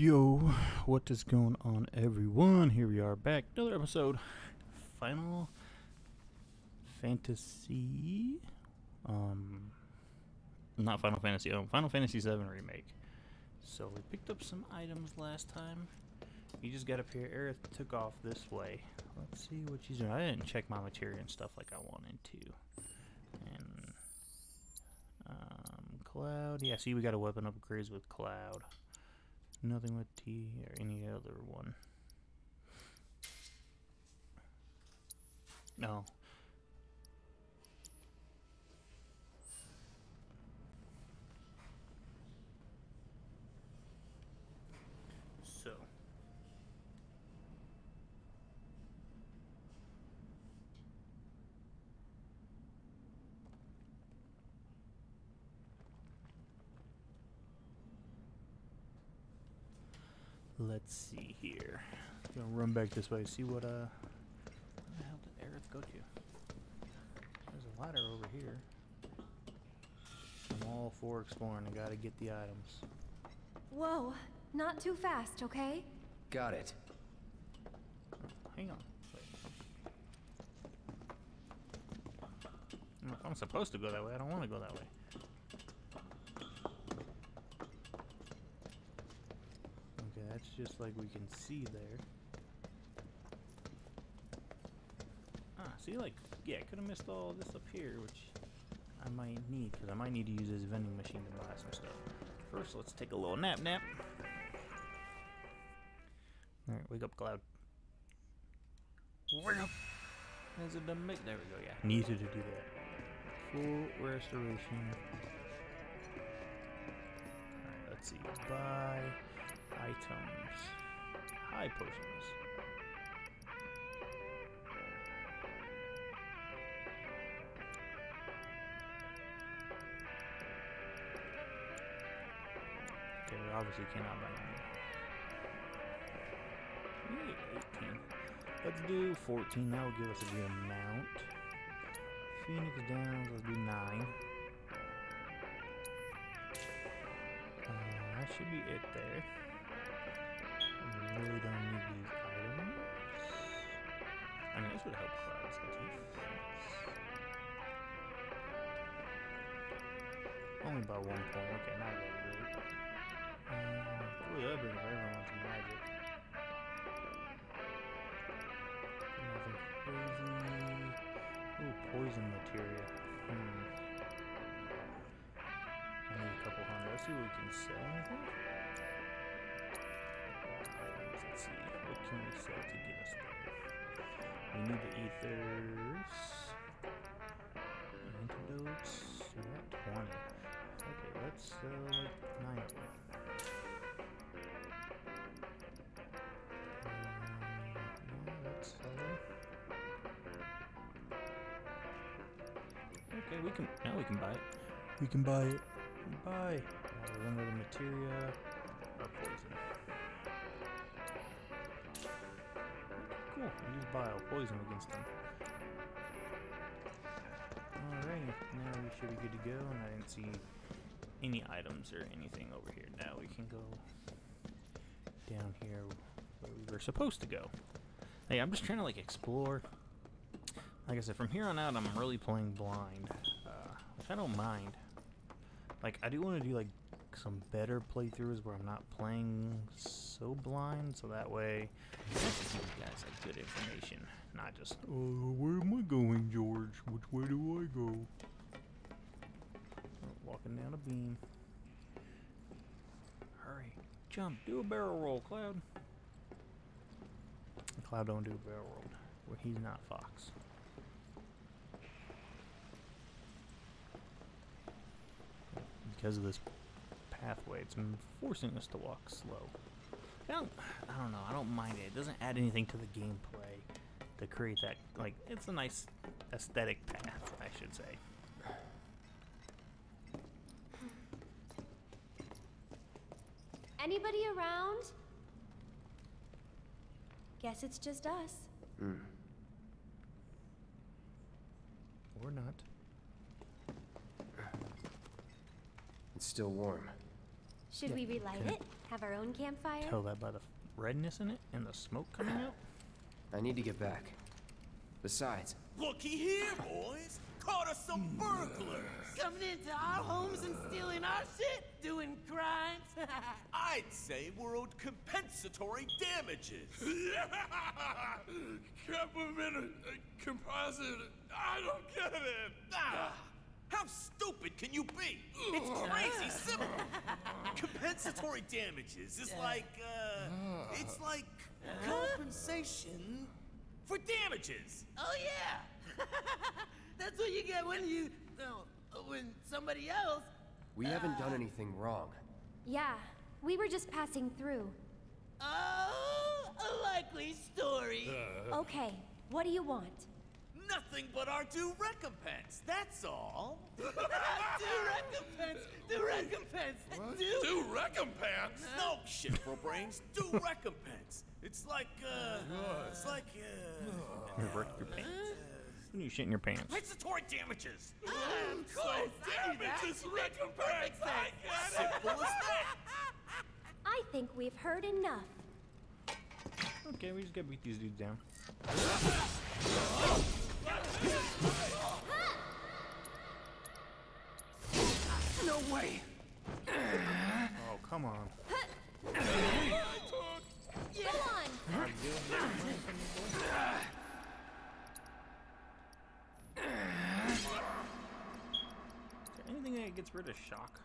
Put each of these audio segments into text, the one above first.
Yo, what is going on, everyone? Here we are back, another episode. Final Fantasy, um, not Final Fantasy, um, Final Fantasy VII remake. So we picked up some items last time. You just got up here. Aerith took off this way. Let's see what she's doing. I didn't check my materia and stuff like I wanted to. And um, Cloud, yeah. See, we got a weapon upgrades with Cloud. Nothing with T or any other one. No. So. Let's see here. I'm Gonna run back this way. See what uh. Where the hell did Aerith go to? There's a ladder over here. I'm all for exploring. I gotta get the items. Whoa, not too fast, okay? Got it. Hang on. Wait. I'm supposed to go that way, I don't want to go that way. Okay, that's just like we can see there. Ah, see, like, yeah, I could have missed all this up here, which I might need, because I might need to use this vending machine to buy some stuff. First, let's take a little nap nap. Alright, wake up, Cloud. Wake up! Is it the make? There we go, yeah. Needed to do that. Full restoration. Items. High potions. Okay, we obviously cannot buy. 18. Let's do 14. That will give us a good amount. Phoenix Downs, Let's do 9. Uh, that should be it there. Really don't need these items. I mean, this would help Cloud's defense. Only by one point. Okay, not really great. Um, ooh, that'll bring everyone onto magic. Nothing crazy. Ooh, poison materia. Hmm. I need a couple hundred. Let's see what we can sell. Can we sell to get us there? We need the ethers. Antidotes. We got 20. Okay, let's sell like 9 of them. Um, no, that's selling. Okay, we can now we can buy it. We can buy it. Buy. Uh, out of materia or poison. Use bio poison against them. Alright, now we should be good to go. And I didn't see any items or anything over here. Now we can go down here where we were supposed to go. Hey, I'm just trying to like explore. Like I said, from here on out, I'm really playing blind, uh, which I don't mind. Like, I do want to do like some better playthroughs where I'm not playing so blind, so that way I have to give you guys like good information, not just oh, where am I going, George? Which way do I go? Walking down a beam. Hurry, jump, do a barrel roll, Cloud. Cloud don't do a barrel roll. Well, he's not Fox. Because of this pathway, it's forcing us to walk slow. I don't, I don't know. I don't mind it. It doesn't add anything to the gameplay to create that. Like, it's a nice aesthetic path, I should say. Anybody around? Guess it's just us. Hmm. Or not. It's still warm. Should Yeah, we relight okay. it? Have our own campfire? Tell that by the redness in it and the smoke coming out. I need to get back. Besides, Looky here, boys. Caught us some burglars. Coming into our homes and stealing our shit? Doing crimes? I'd say we're owed compensatory damages. Compliment composite. I don't get it. Ah, how stupid can you be? It's crazy simple. Compensatory damages is like, uh, it's like uh-huh. compensation for damages. oh yeah. That's what you get when you, no, when somebody else. we haven't done uh, anything wrong. Yeah, we were just passing through. Oh, a likely story. Uh-huh. Okay, what do you want? Nothing but our due recompense, that's all. do recompense. Do recompense. Do. Do recompense. No shit, bro brains. Due recompense. It's like, uh, it's like, uh, You work your pants. When you shit in your pants. compensatory damages. Of course. I knew that. Damages Makes recompense. I get it. Simple as that. I think we've heard enough. Okay, we just gotta beat these dudes down. No way! Oh, come on. Go on! Is there anything that gets rid of shock?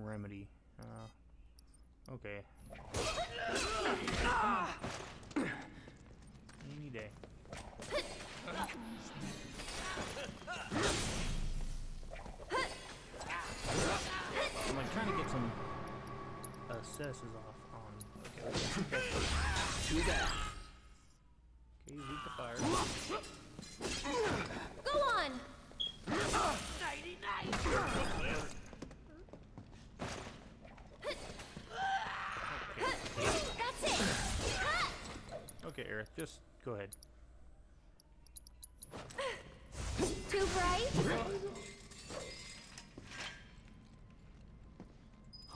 Remedy. Uh. Okay. Any day. I'm like trying to get some assesses off on. Okay, shoot. Do that. Okay, weak to fire. Go on! Nighty night. That's it! Ha! Okay, Aerith, just go ahead. Too bright?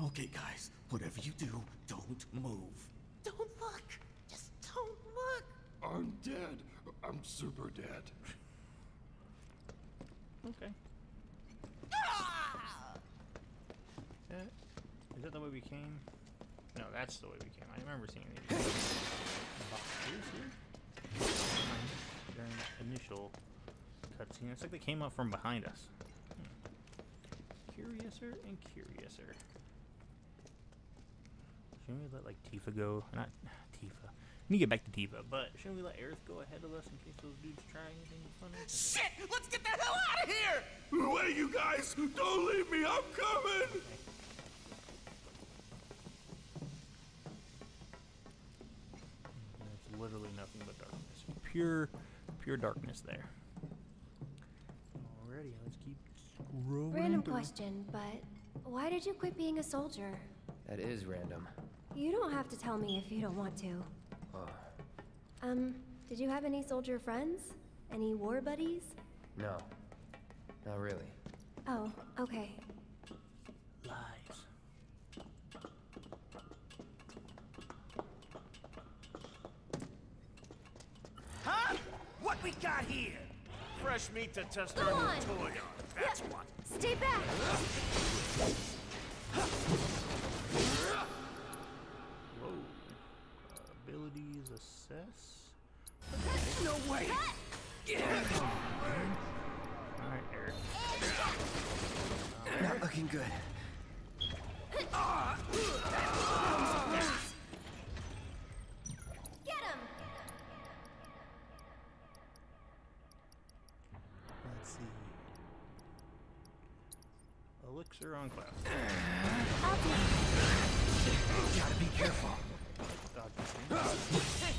Okay, guys, whatever you do, don't move. Don't look. Just don't look. I'm dead. I'm super dead. Okay. Is that, is that the way we came? No, that's the way we came. I remember seeing these initial cutscene. It's like they came up from behind us. Hmm. Curiouser and curiouser. Shouldn't we let like Tifa go? Not Tifa. We need to get back to Tifa, but shouldn't we let Aerith go ahead of us in case those dudes try anything funny? Shit! Let's get the hell out of here! Wait, you guys! Don't leave me! I'm coming! There's literally nothing but darkness. Pure, pure darkness there. Alrighty, let's keep scrolling. Random through. question, but why did you quit being a soldier? That is random. You don't have to tell me if you don't want to. Oh, Um, did you have any soldier friends? Any war buddies? no. Not really. Oh, okay. Lies. Huh? What we got here? Fresh meat to test Go our on. new toy on. That's Yeah. what. Stay back! Whoa. Uh, abilities assess. No way! Alright, Aerith. Not looking good. Get him! Let's see. Elixir on cloud. Gotta be careful. Dodge this thing.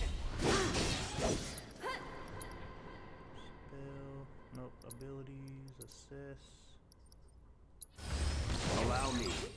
Spell. Nope. Abilities. Assess. Allow me.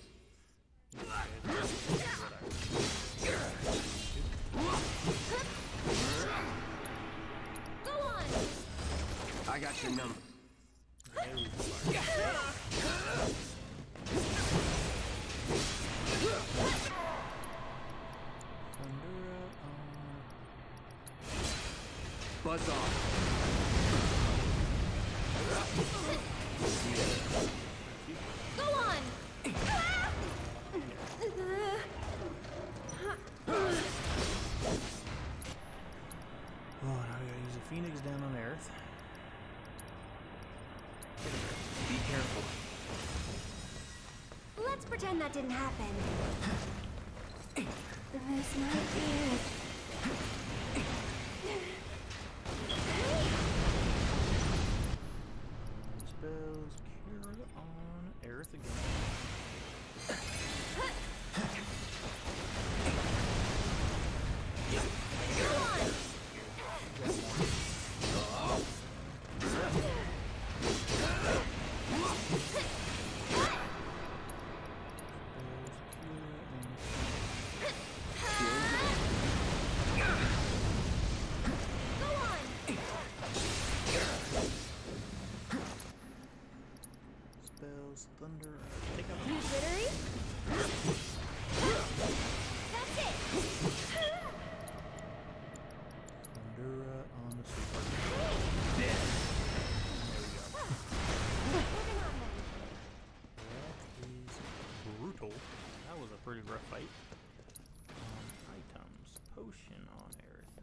Buzz off. Go on! Oh, now we gotta use a phoenix down on Aerith. Be careful. Let's pretend that didn't happen. This might be it. Spells cure on Aerith again. Spells cure and Go on! spells thunder. Take out You jittery? That's it! Thundara on the super. Working on them. That is brutal. That was a pretty rough fight. Um, items. Potion on Aerith.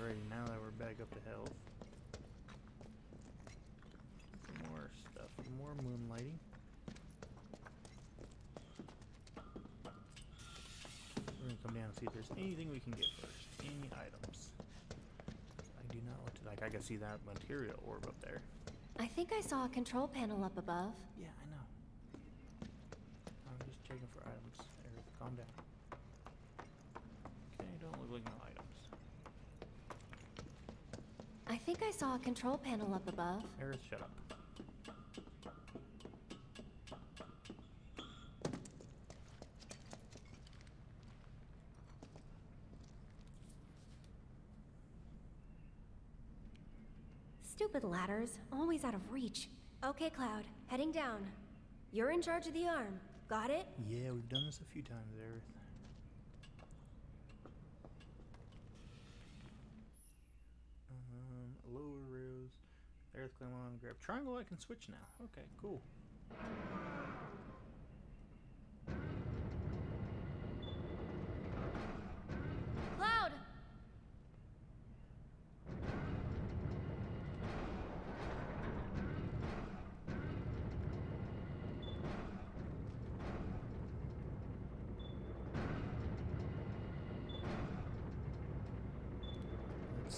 Alrighty, now that we're back up to health. Some more stuff. More moonlighting. We're gonna come down and see if there's anything we can get first. Any items. I do not want to like I can see that materia orb up there. I think I saw a control panel up above. Yeah, I know. I'm just checking for items. Aerith, calm down. Okay, don't look like no items. I think I saw a control panel up above. Aerith, shut up. Stupid ladders, always out of reach. Okay, Cloud, heading down. You're in charge of the arm. Got it? Yeah, we've done this a few times, Aerith. Um, lower rails. Aerith climb on, grab triangle. I can switch now. Okay, cool.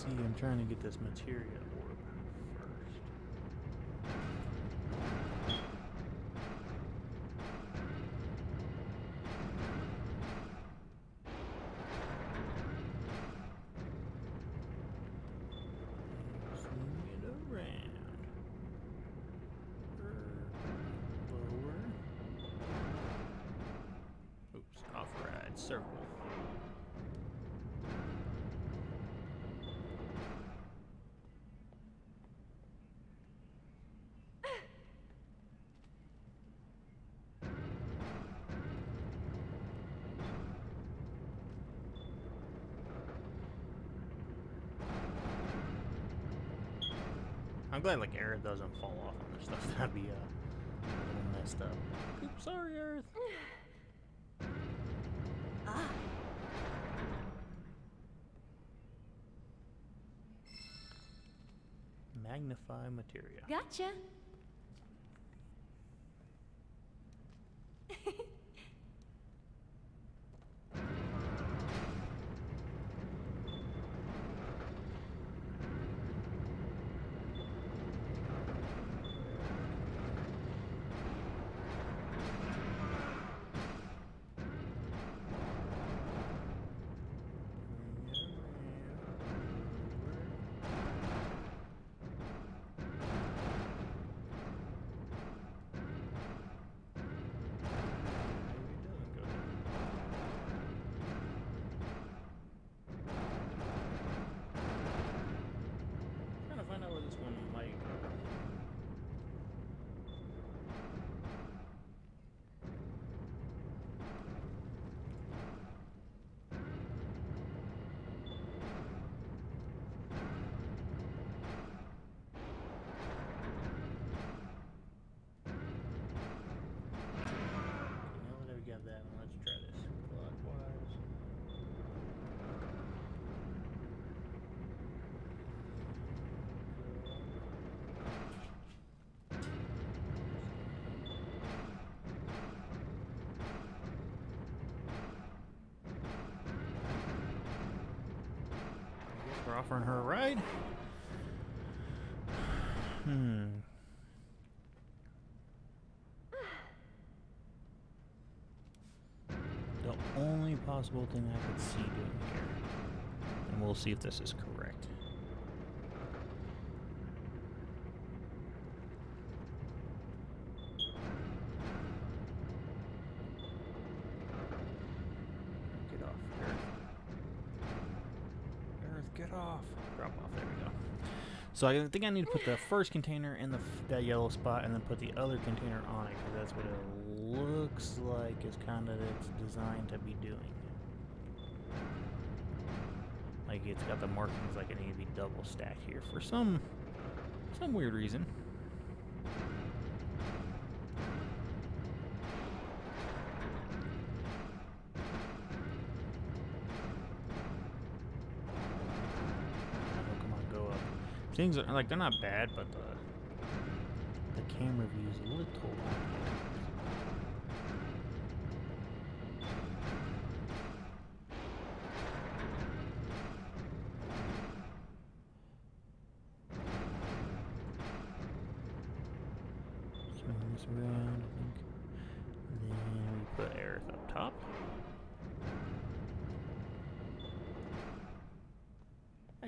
See. I'm trying to get this materia orb first. Swing it around. Er, Lower. Oops, off ride circle. I'm glad like Aerith doesn't fall off on this stuff. That'd be uh, a little messed up. Oops, sorry, Aerith. Ah, Magnify materia. gotcha. Offering her a ride. Hmm. The only possible thing I could see doing here, and we'll see if this is correct. Get off, Aerith. Aerith, get off. There we go. So I think I need to put the first container in the that yellow spot, and then put the other container on it, because that's what it looks like is kind of it's designed to be doing. Like it's got the markings like it need to be double stacked here for some some weird reason. Things are like they're not bad, but the the camera view is a little.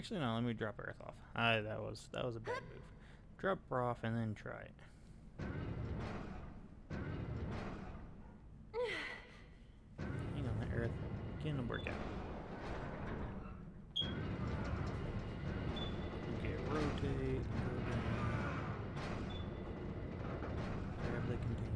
Actually, no. Let me drop Aerith off. I that was that was a bad move. Drop her off and then try it. Hang on, Aerith. Getting to work out. Okay, rotate. Grab the container.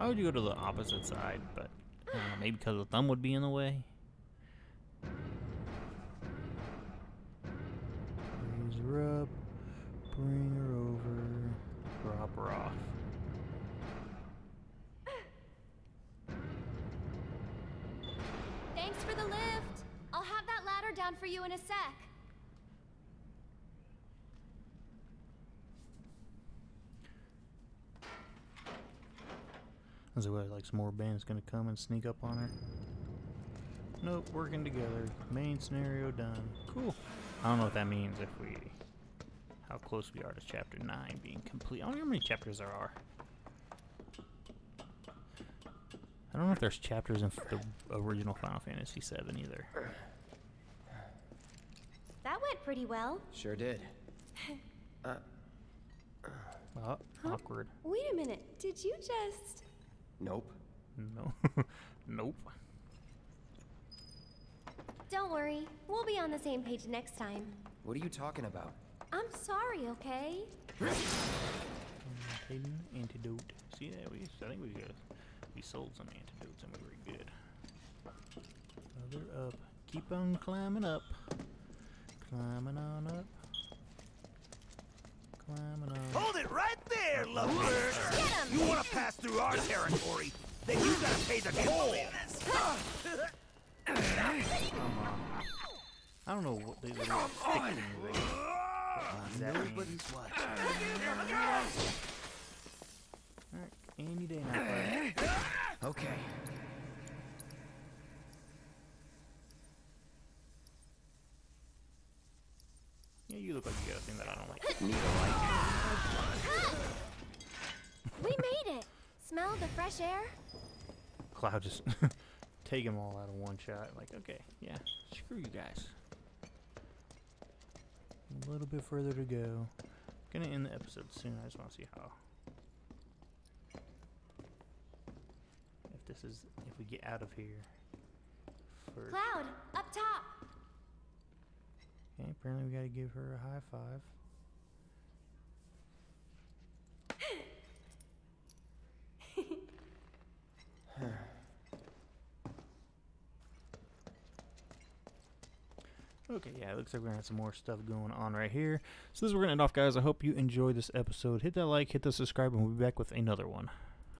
Why would you go to the opposite side? But I know, maybe because the thumb would be in the way. Raise her up. Bring her over. Drop her off. Thanks for the lift. I'll have that ladder down for you in a sec. Is it what, like some more band's gonna come and sneak up on her? Nope, working together. Main scenario done. Cool. I don't know what that means if we. How close we are to chapter 9 being complete. I don't know how many chapters there are. I don't know if there's chapters in the original Final Fantasy VII either. That went pretty well. Sure did. Uh, Oh, awkward. Wait a minute. Did you just. Nope. No. nope. Don't worry. We'll be on the same page next time. What are you talking about? I'm sorry, okay? Hidden antidote. See that we? I think we got we sold some antidotes and we were good. Other up. Keep on climbing up. Climbing on up. Climbing on. Hold it right there, lovebird. You want to pass through our territory? Then you gotta pay the toll. I don't know what they, were little stick things they. What does that mean? Nobody's watching. Alright, any day now. Okay. Yeah, you look like you got a thing that I Need a light? We made it! Smell the fresh air? Cloud just take them all out of one shot. Like, okay, yeah, screw you guys. A little bit further to go. Gonna end the episode soon. I just want to see how. If this is, if we get out of here. First. Cloud, up top! Okay, apparently we gotta give her a high five. Okay, yeah, it looks like we're gonna have some more stuff going on right here. So this is where we're gonna end off, guys. I hope you enjoyed this episode. Hit that like, hit the subscribe, and we'll be back with another one.